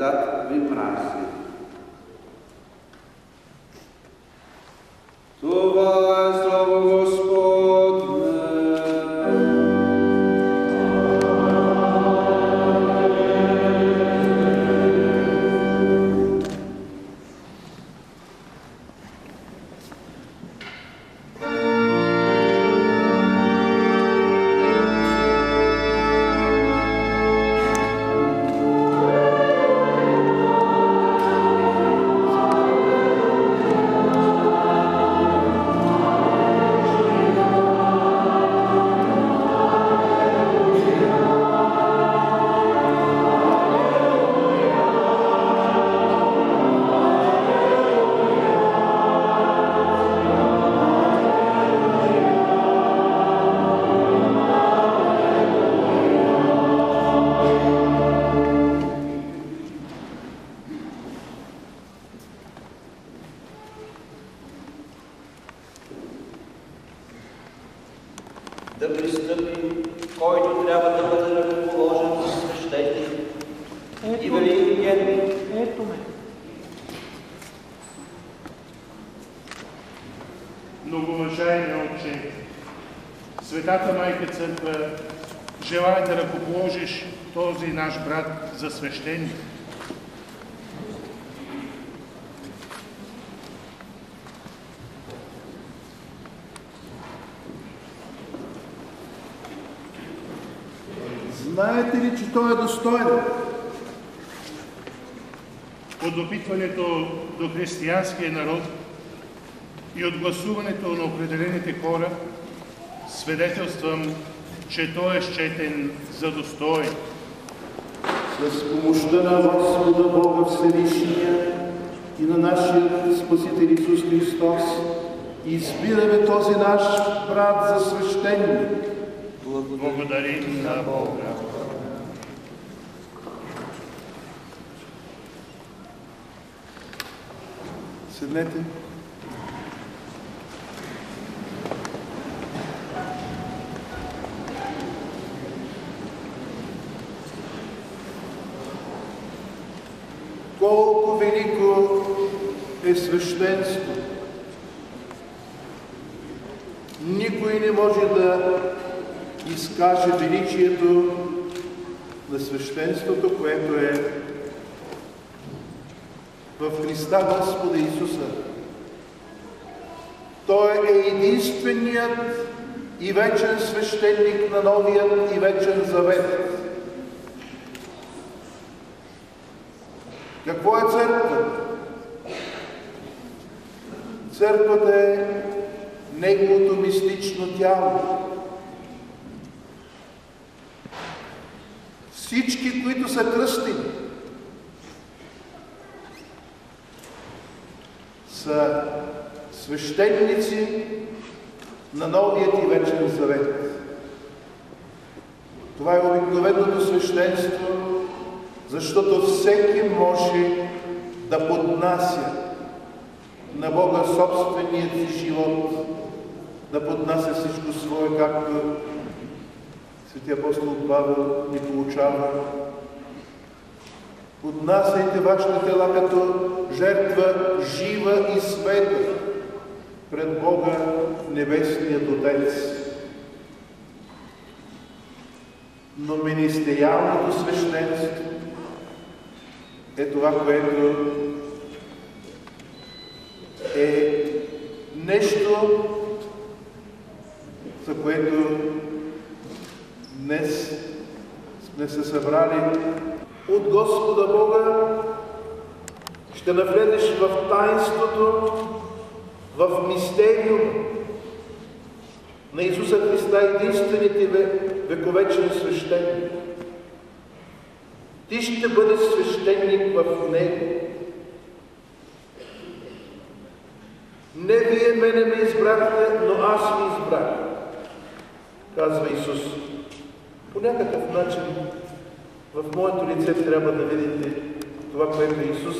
dat we свещеник. Знаете ли, че той е достоен? От допитването до християнския народ и от гласуването на определените хора, свидетелствам, че той е счетен за достоен. Чуда на Господа Бога Всевишния и на нашия Спасител Исус Христос и избираме този наш брат за свещеник. Благодарим на Бога. Седнете. членство. Никой не може да изкаже величието на свещенството, което е в Христа Господа Исуса. Той е единственият и вечен свещеник на новият и вечен завет. Какво е църква? Свещеници на новият и вечен завет. Това е обикновеното свещенство, защото всеки може да поднася на Бога собственият си живот, да поднася всичко свое, както Свети апостол Павел ни получава. Поднасяйте вашите тела като жертва жива и света пред Бога Небесният Отец. Но министериалното свещенство е това, което е нещо, за което днес сме се събрали от Господа Бога, ще навлезеш в таинството, в мистериум на Исуса Христа, единственият и вековечен свещеник. Ти ще бъдеш свещеник в Него. Не вие мене ме избрахте, но аз ви избрах, казва Исус. По някакъв начин в моето лице трябва да видите това, което Исус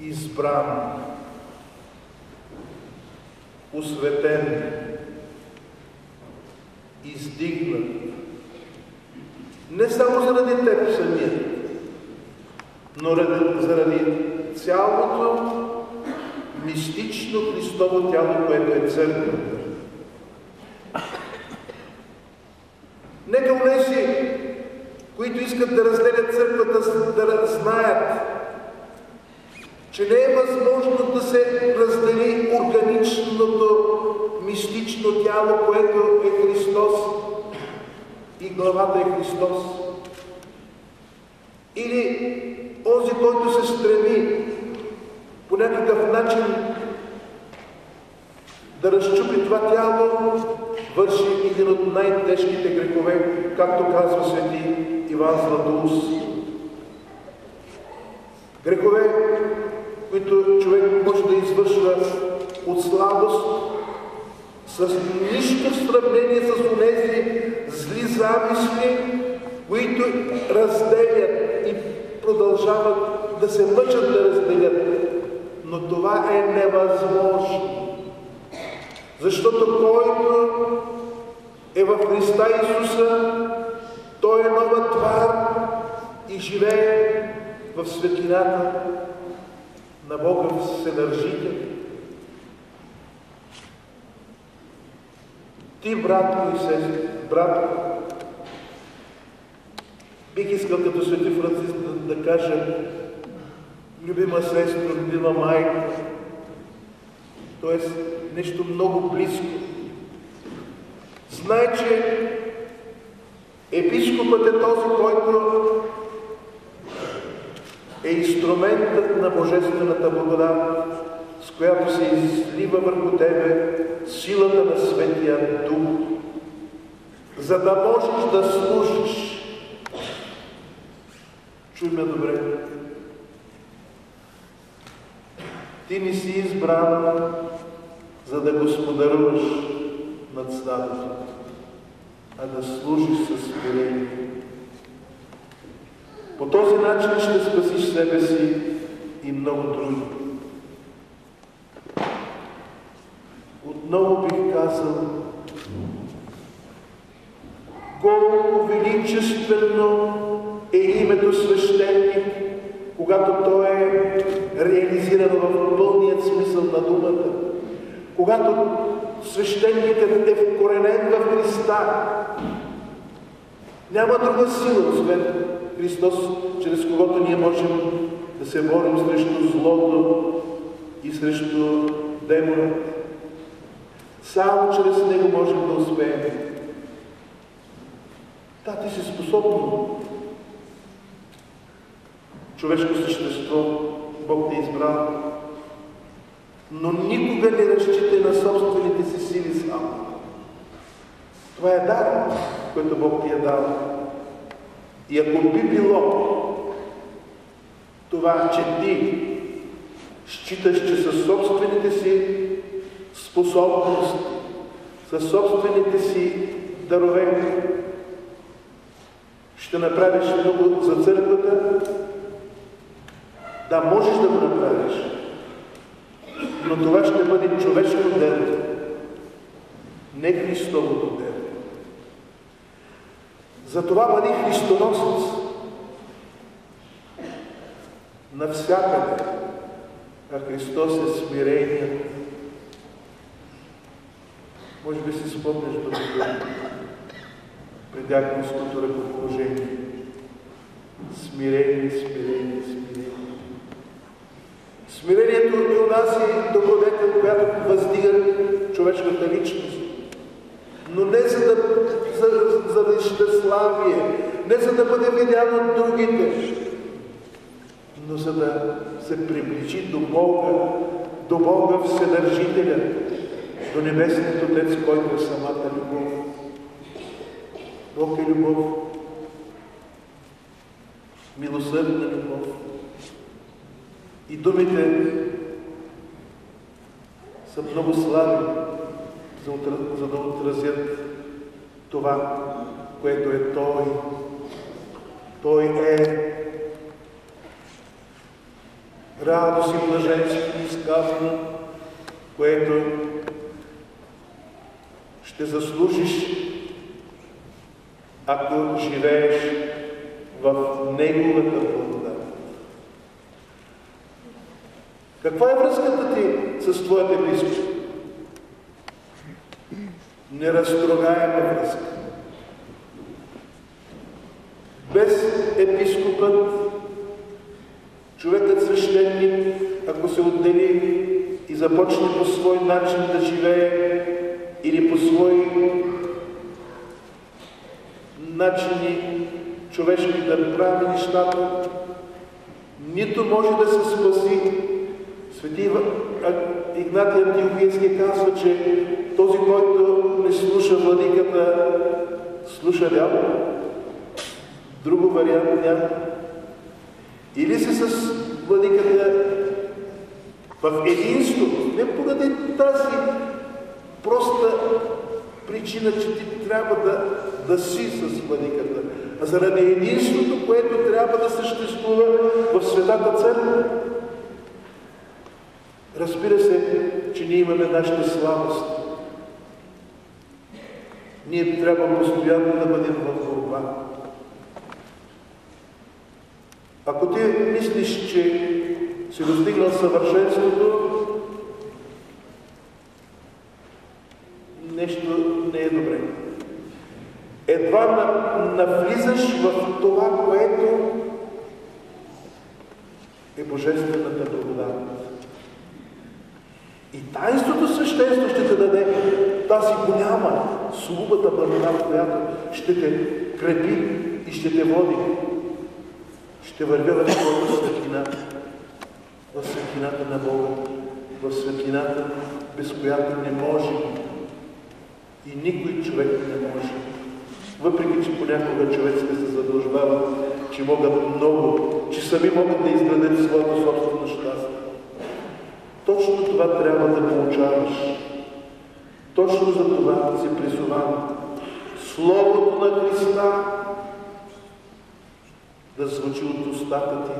избран, осветен, издигнат. Не само заради теб самия, но заради цялото мистично Христово тяло, което е църквата. Нека унеси, които искат да разделят църквата, да знаят, че не е възможно да се раздели органичното мистично тяло, което е Христос и главата е Христос. Или онзи, който се стреми по някакъв начин да разчупи това тяло, върши един от най-тежките грехове, както казва свети Иван Златоус. Грехове, които човек може да извършва от слабост, с нищо в сравнение с онези зли замисли, които разделят и продължават да се мъчат да разделят. Но това е невъзможно. Защото който е в Христа Исуса, той е нова твар и живее в светлината на Бога Вседържител. Ти, брат и сестри, брат, бих искал като свети Франциск да, да кажа, любима сестра, любима майка, т.е. нещо много близко. Знай, че епископът е този, който инструментът на Божествената благодат, с която се излива върху тебе силата на Светия Дух, за да можеш да служиш. Чуй ме добре. Ти не си избран, за да господаруваш над стадото, а да служиш със смирение. По този начин ще спасиш себе си и много други. Отново бих казал, колко величествено е името свещеник, когато то е реализирано в пълният смисъл на думата, когато свещеникът е вкоренен в Христа, няма друга сила, освен Христос чрез когото ние можем да се борим срещу злото и срещу демона. Само чрез него можем да успеем. Да, ти си способно. Човешко същество Бог те е избрал. Но никога не разчитай на собствените си сили само. Това е дар, който Бог ти е дал. И ако би било това, че ти считаш, че със собствените си способности, със собствените си дарове ще направиш много за църквата, да, можеш да го направиш, но това ще бъде човешко дело, не Христовото дело. Затова бъди христоносец. Навсякъде. А Христос е смирение. Може би си спомняш думите при дяконското ръкоположение. Смирение, смирение, смирение. Смирението ни унася добродетел, която въздига човешката личност. Но не за да, за, за да щеславие, не за да бъде видян от другите, но за да се приближи до Бога, до Бога Вседържителя, до Небесният Отец, който е самата любов. Бог е любов, милосърдна любов. И думите са много слаби, за, да отразят това, което е Той. Той е радост и блаженство изказано, което ще заслужиш, ако живееш в Неговата благодат. Каква е връзката ти с твоите близки? Неразтрогаема връзка. Без епископът, човекът свещеник, ако се отдели и започне по свой начин да живее или по свои начини човешки да прави нещата, нито може да се спаси. Свети Игнатий Антиохийски казва, че този, който слуша владиката, слуша дявола. Друго вариант няма. Или си с владиката в единство, не поради тази проста причина, че ти трябва да, да си с владиката, а заради единството, което трябва да съществува в Светата Църква. Разбира се, че ние имаме нашата слабост. Ние трябва постоянно да бъдем в борба. Ако ти мислиш, че си достигнал съвършенството, нещо не е добре. Едва навлизаш в това, което е Божествената благодат. И таинството свещенство ще те даде тази голяма, слубата благодат, която ще те крепи и ще те води. Ще вървя в своята светлина, в светлината на Бога, в светлината, без която не може и никой човек не може. Въпреки, че понякога човеците се задължават, че могат много, че сами могат да изградят своето собствено щастие. Точно това трябва да получаваш. Точно за това си призовам. Словото на Христа да звучи от устата ти.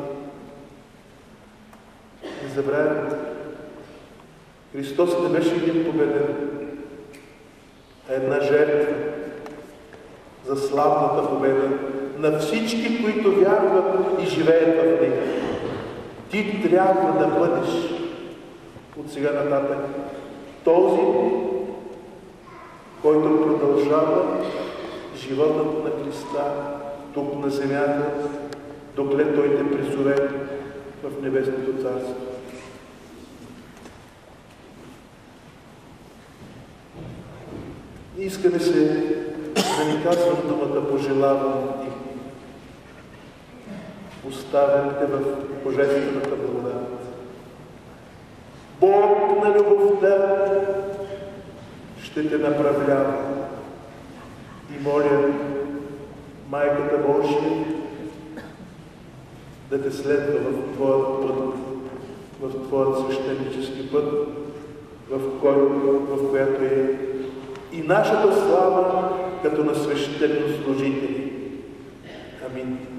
Не забравяйте. Христос не беше един победен, а една жертва за славната победа на всички, които вярват и живеят в нея. Ти трябва да бъдеш от сега нататък този, който продължава животът на Христа тук на земята, докле Той те призове в Небесното Царство. Искаме се да ни казвам думата пожелавам ти. Оставям те в Божествената благодат. Бог на любовта ще те направлява. И моля Майката Божия да те следва в Твоят път, в Твоят свещенически път, в, кой, в която е и нашата слава като на свещено служители. Амин.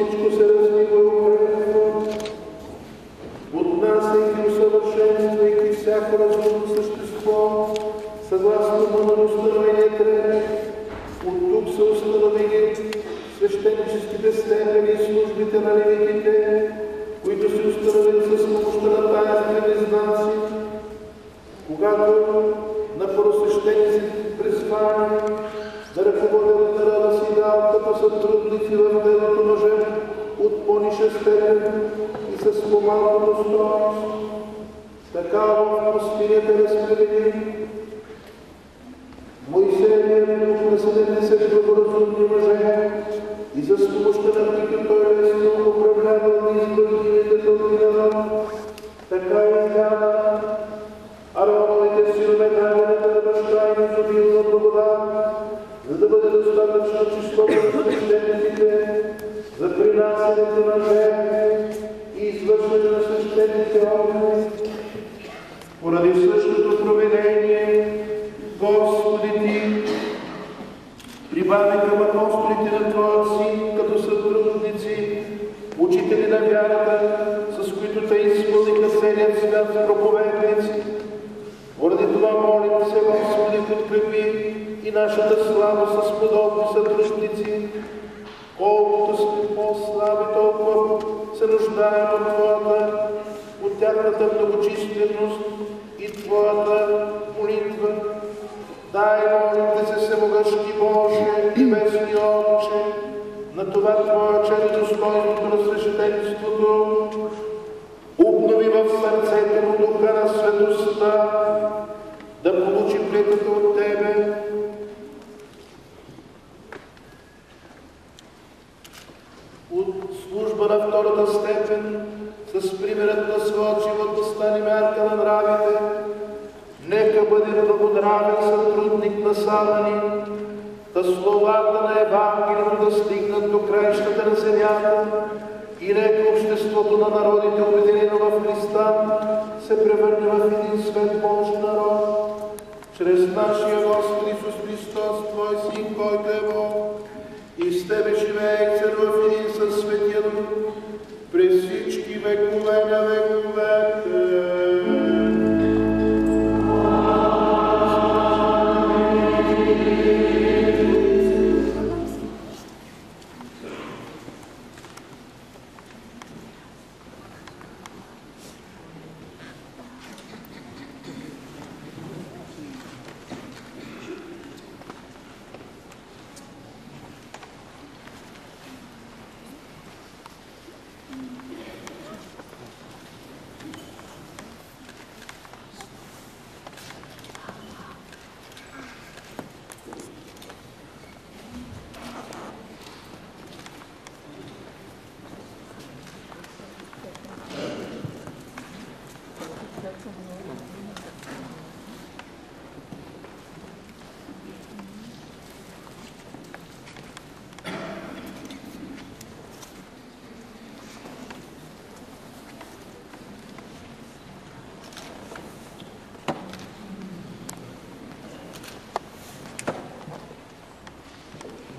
всичко се развива укрепва, отнасяйки, е усъвършенствайки всяко разумно същество, съгласно мъдростта на Ятре, от тук са установили свещеническите степени и службите на левитите,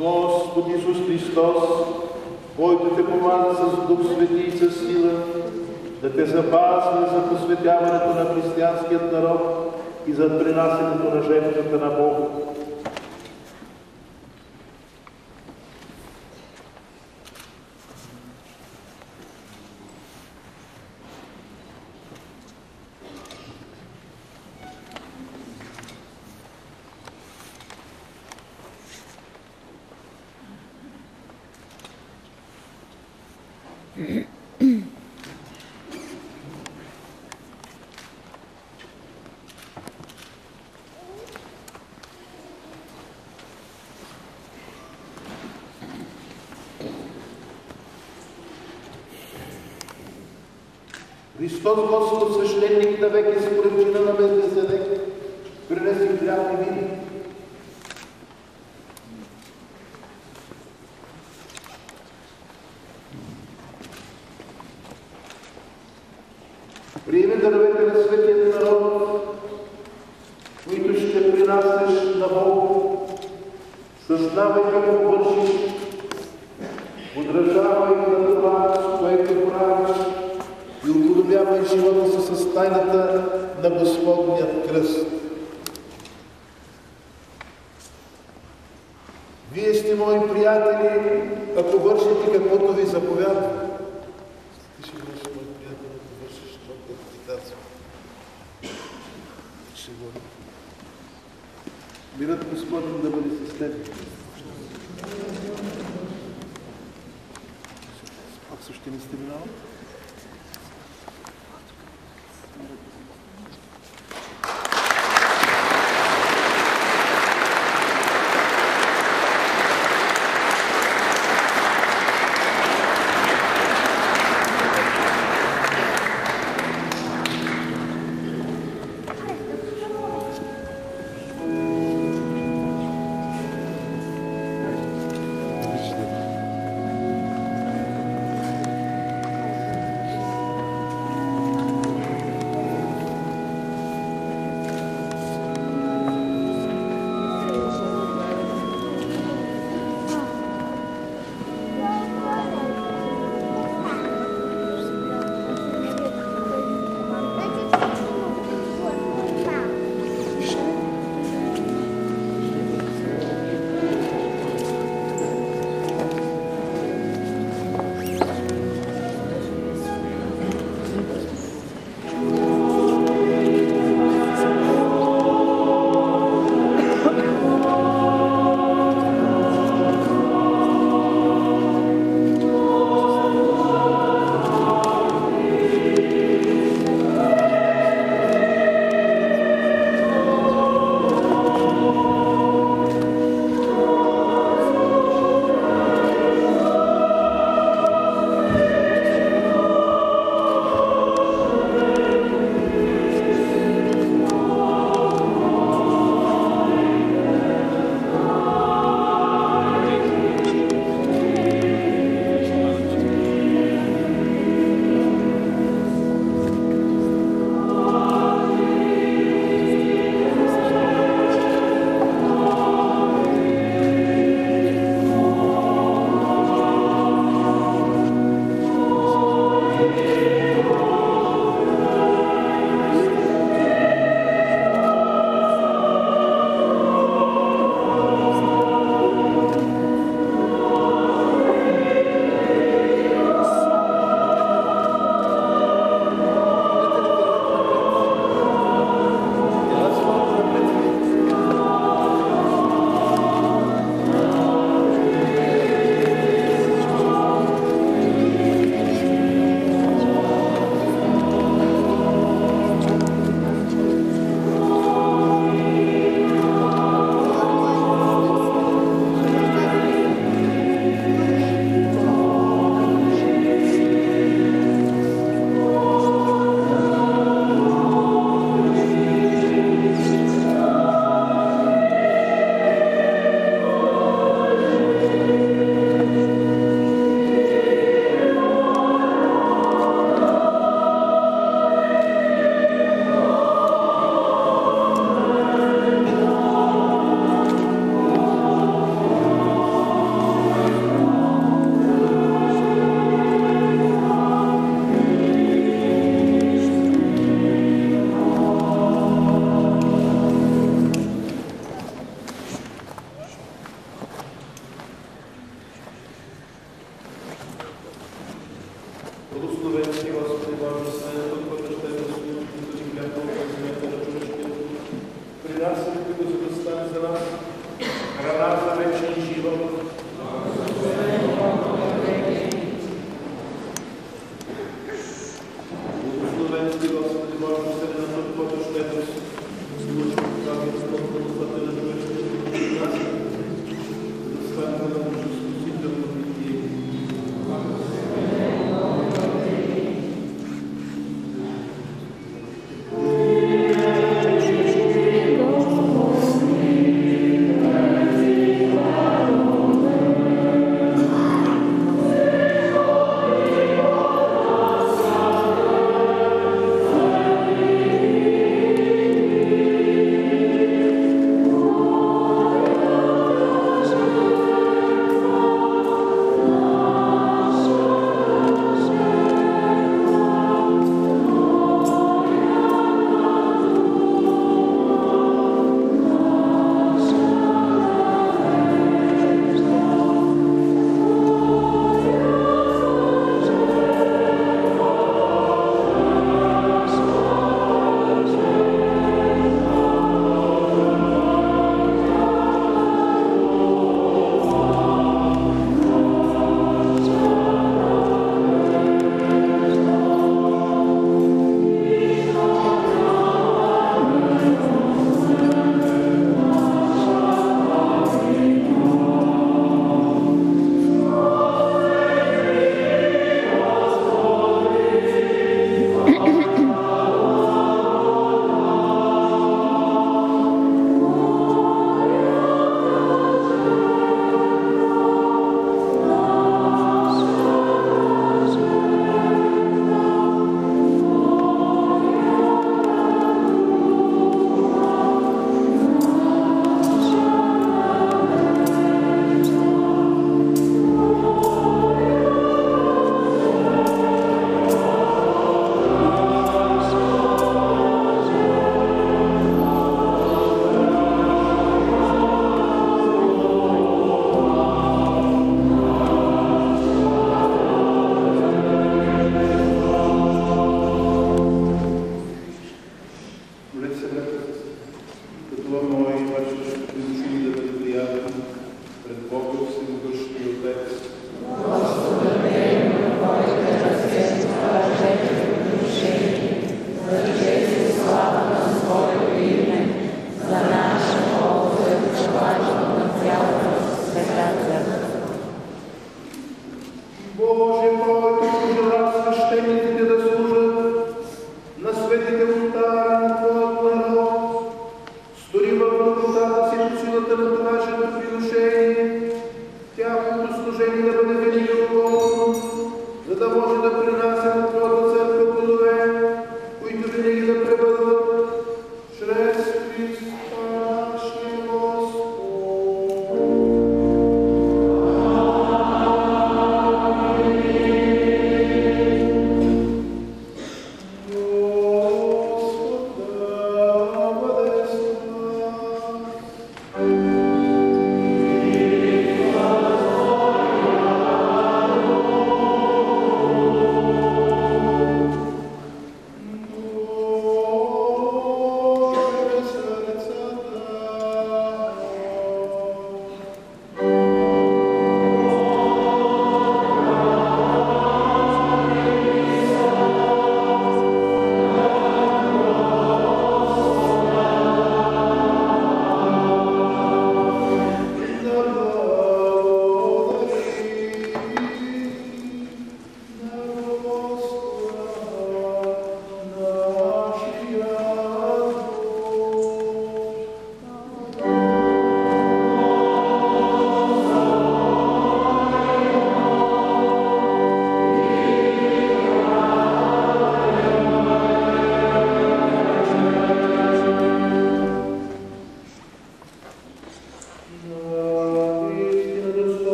Господ Исус Христос, който те помага с Дух Свети и с сила, да те запазва за посветяването на християнският народ и за принасянето на жертвата на Бога. Stąd mocno coś lennik weg, ist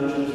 Lord.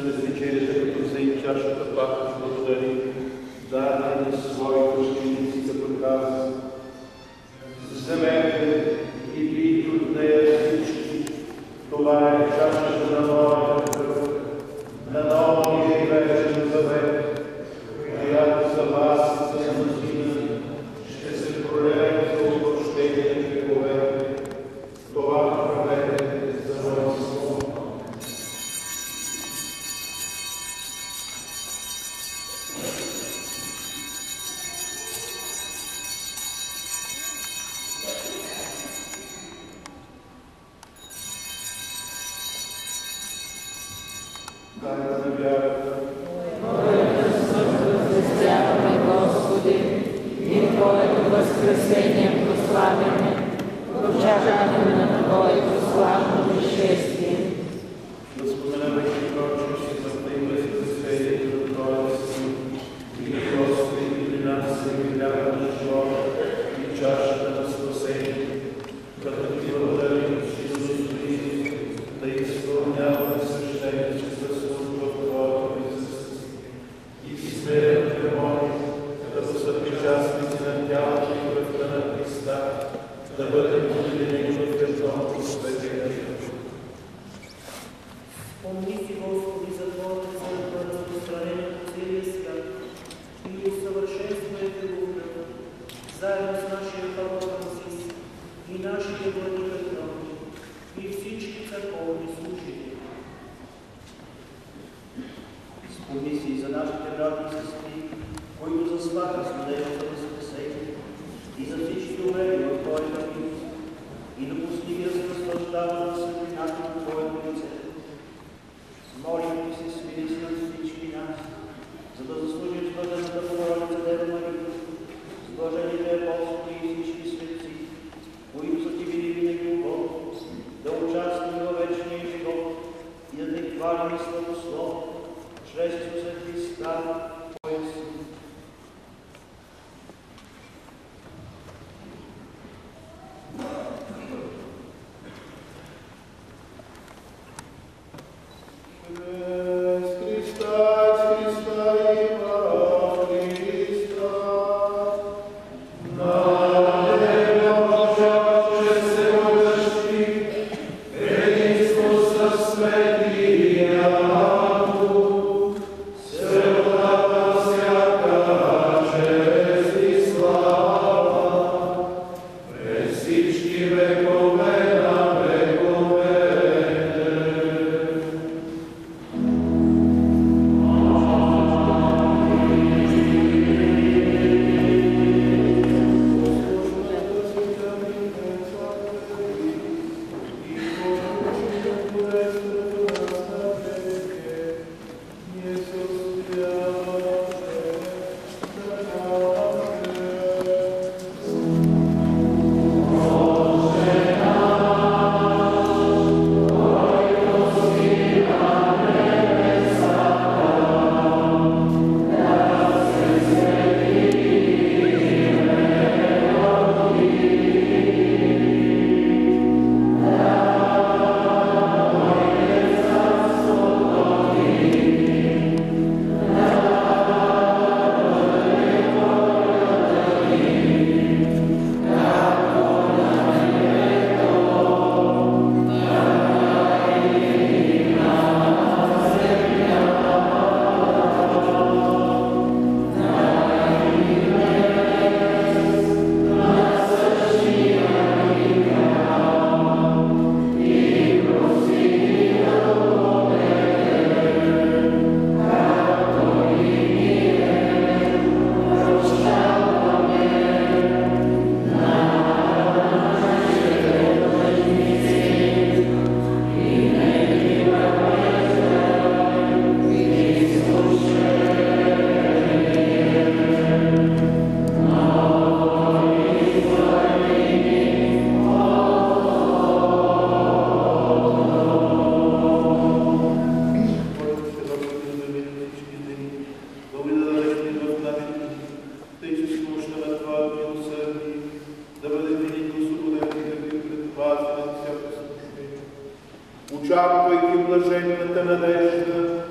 очаквайки блаженната надежда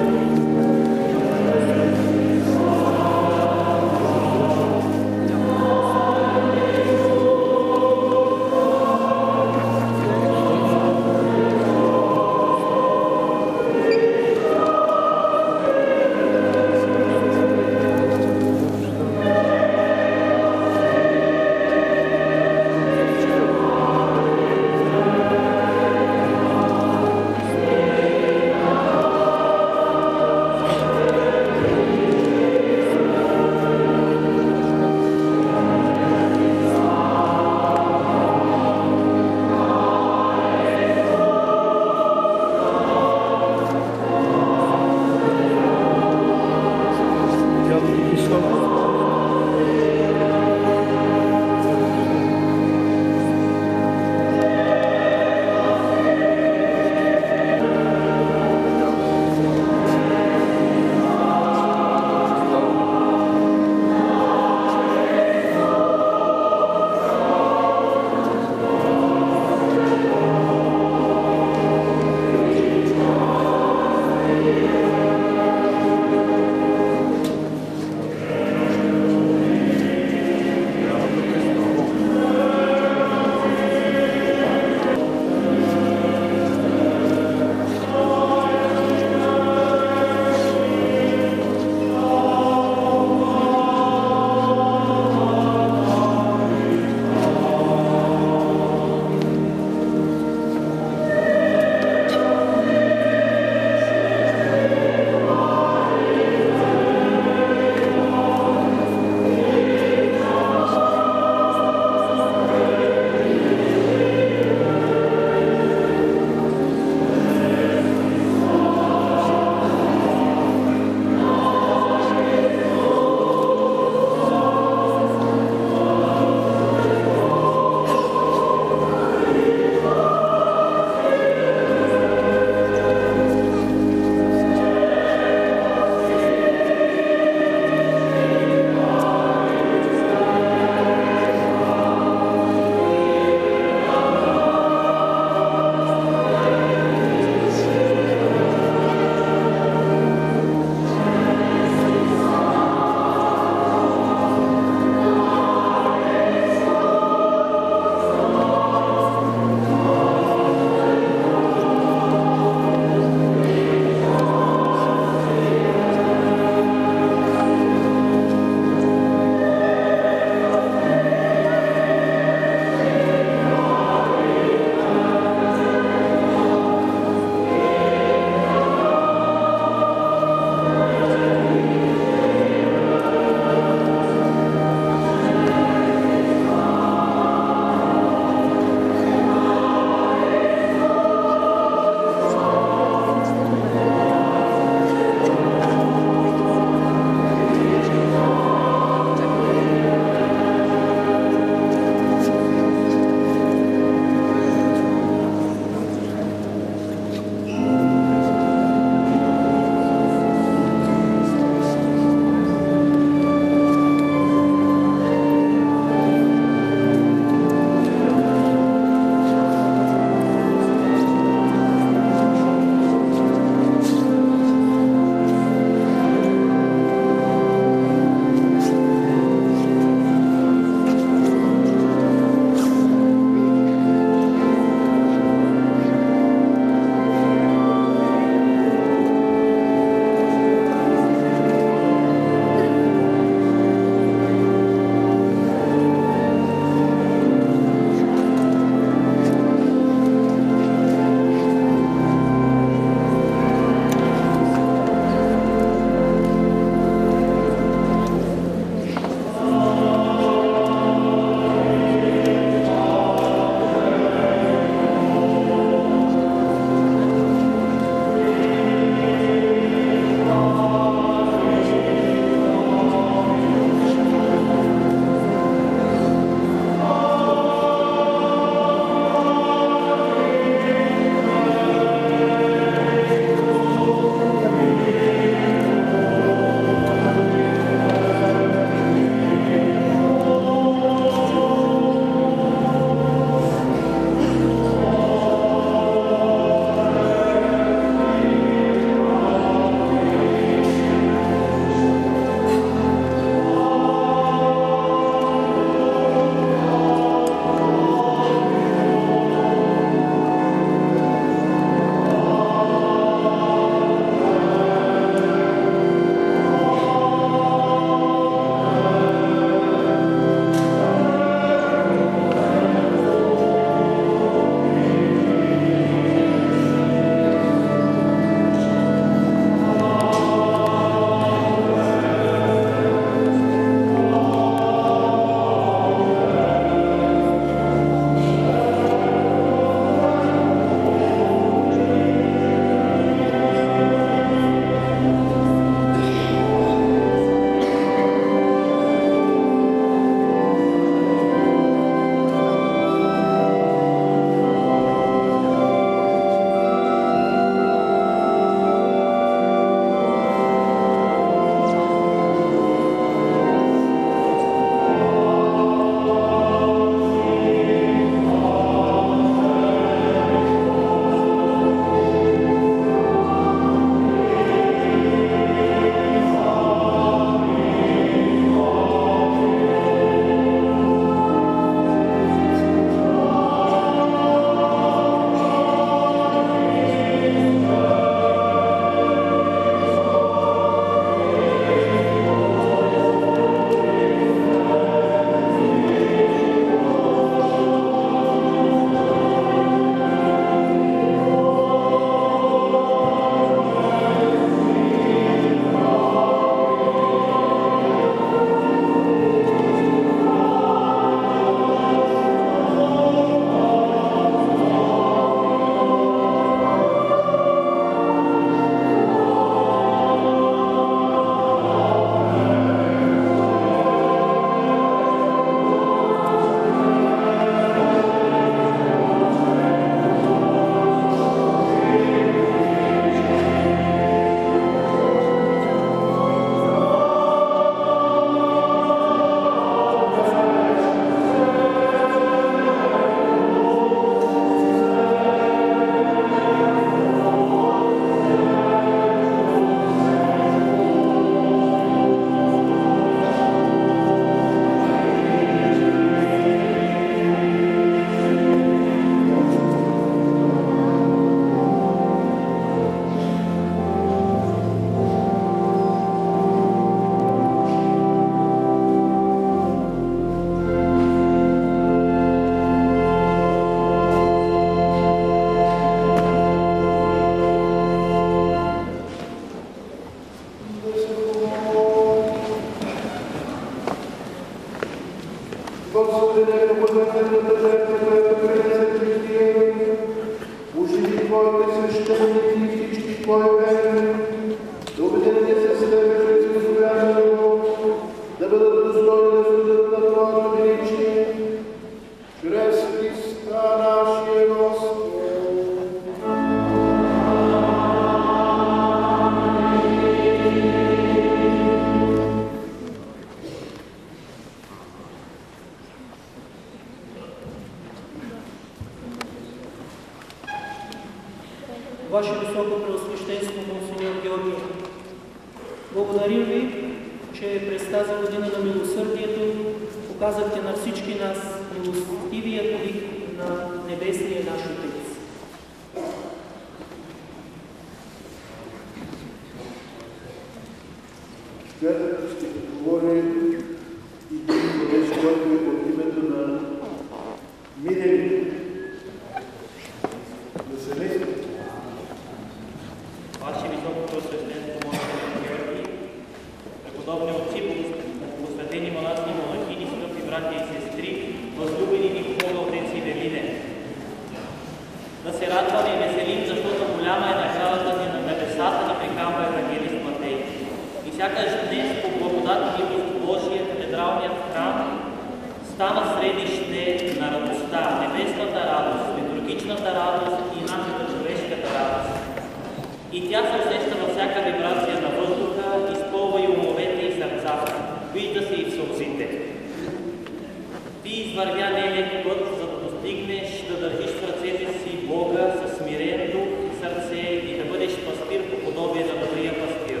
Ти извървя нелек път, за да достигнеш да държиш в ръцете си Бога със смирен дух и сърце и да бъдеш пастир по подобие на добрия пастир.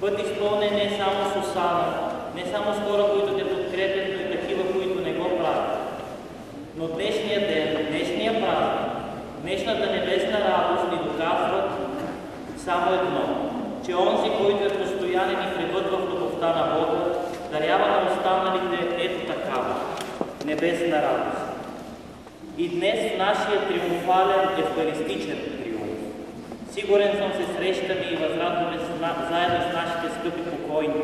Път изпълнен не само с осана, не само с хора, които те подкрепят, но и такива, които не го правят. Но днешния ден, днешния празник, днешната небесна радост ни доказват само едно, че онзи, който е постоянен и пребъдва в любовта на Бога, дарява на останалите ето такава небесна радост. И днес в нашия триумфален евхаристичен триумф, сигурен съм се срещаме и възрадваме заедно с нашите скъпи покойни,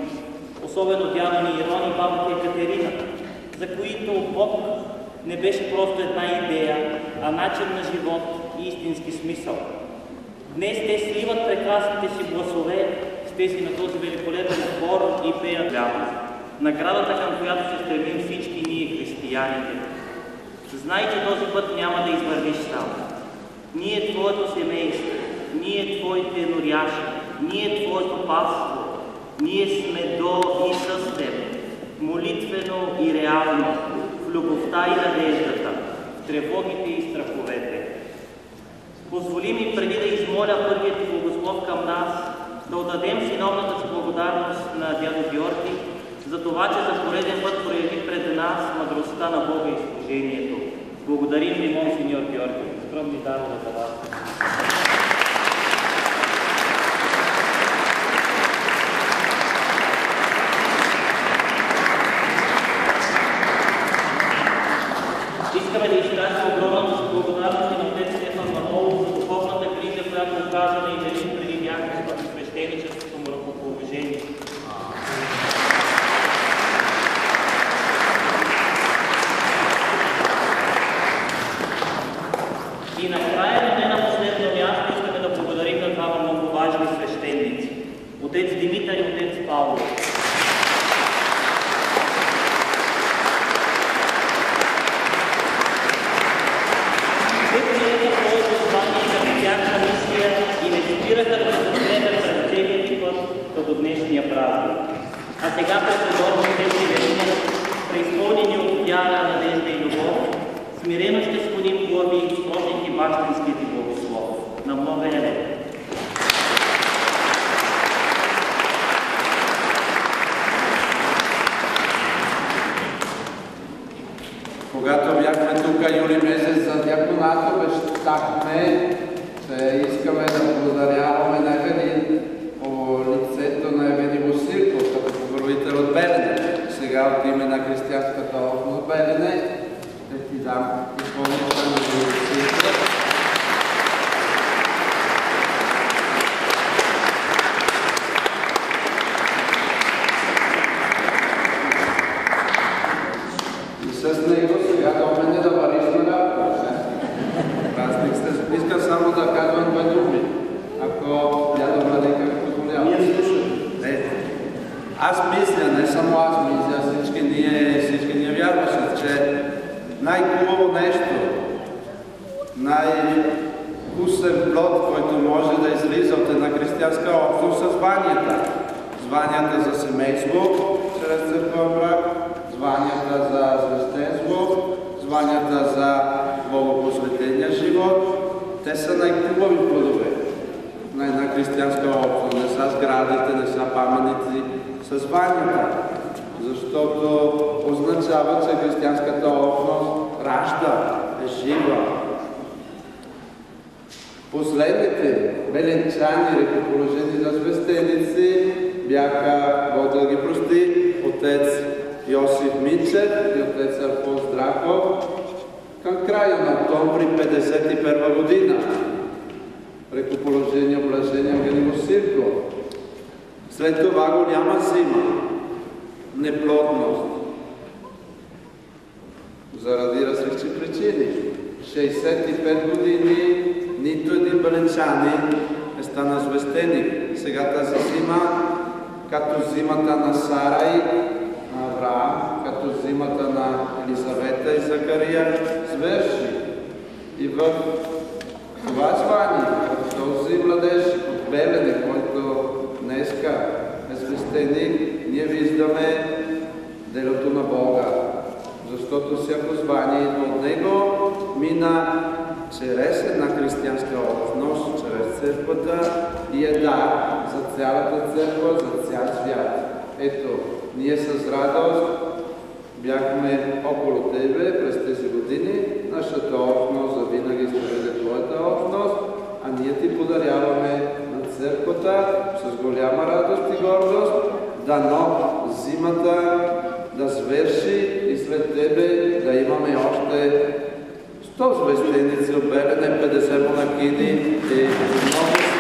особено дядо ни Ирон и бабата Екатерина, за които Бог не беше просто една идея, а начин на живот и истински смисъл. Днес те сливат прекрасните си гласове с тези на този великолепен хор и пеят ляво. Наградата, към която се стремим всички християните. Знай, че този път няма да извървиш сам. Ние Твоето семейство, ние Твоите норяши, ние Твоето паство, ние сме до и с Теб, молитвено и реално, в любовта и надеждата, в тревогите и страховете. Позволи ми преди да измоля първият благослов към нас, да отдадем синовната си благодарност на дядо Георги за това, че за пореден път прояви пред нас мъдростта на Бога и служението. Благодарим ви, монсеньор Георги. Скромни дарове за вас. съм аз, ми за всички ние, всички ние вярваше, че най-хубаво нещо, най-вкусен плод, който може да излиза от една християнска общност са званията. Званията за семейство, чрез църква брак, званията за свещенство, званията за богопосветения живот. Те са най-хубави плодове на една християнска общност. Не са сградите, не са паметници, съзванията, защото означава, че християнската общност ражда, е жива. Последните беленчани, ръкоположени за свещеници, бяха Бог ги прости, отец Йосиф Мичер и отец Арпон Здраков към края на октомври 1951 година. Ръкоположение облажение Галимо Сирков след това го няма зима, неплотност. Заради различни причини. 65 години нито един баленчанин не стана звестеник. Сега тази зима, като зимата на Сарай, на Авраам, като зимата на Елизавета и Закария, свърши. И в това звание, този младеж от Белене, сега, безвестени, ние виждаме делото на Бога, защото всяко звание идва от Него, мина чрез една християнска общност, чрез църквата и е да за цялата църква, за цял свят. Ето, ние с радост бяхме около Тебе през тези години, нашата общност завинаги ще бъде Твоята общност, а ние Ти подаряваме църквата с голяма радост и гордост, дано зимата да свърши и след Тебе да имаме още 100 свещеници от Белене, 50 монахини и много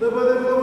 Да бъде